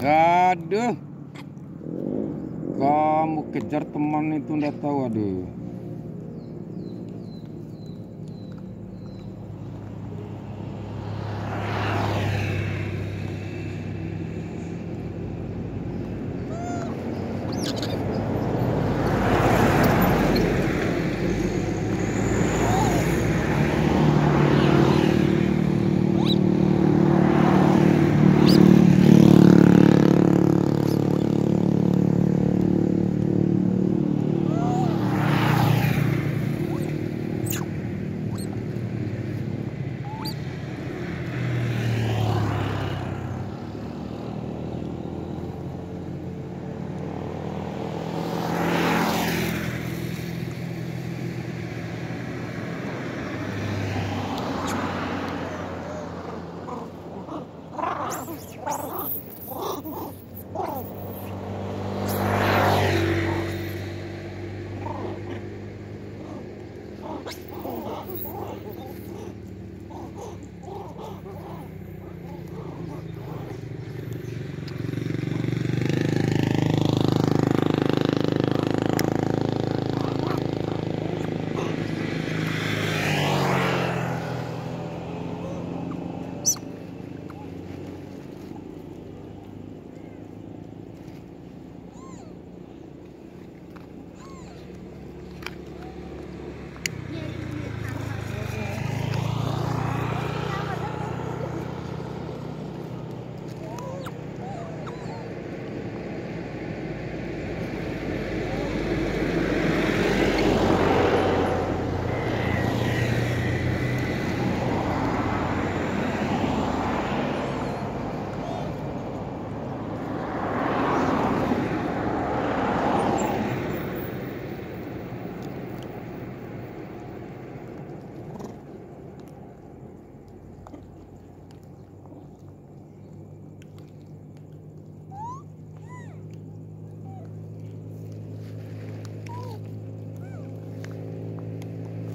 aduh. Kamu kejar teman itu ndak tahu aduh. Oh, my God.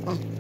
Oh.